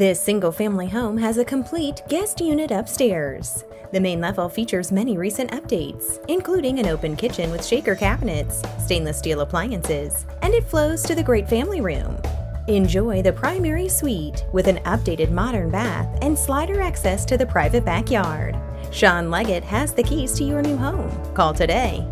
This single family home has a complete guest unit upstairs. The main level features many recent updates, including an open kitchen with shaker cabinets, stainless steel appliances, and it flows to the great family room. Enjoy the primary suite with an updated modern bath and slider access to the private backyard. Sean Leggat has the keys to your new home. Call today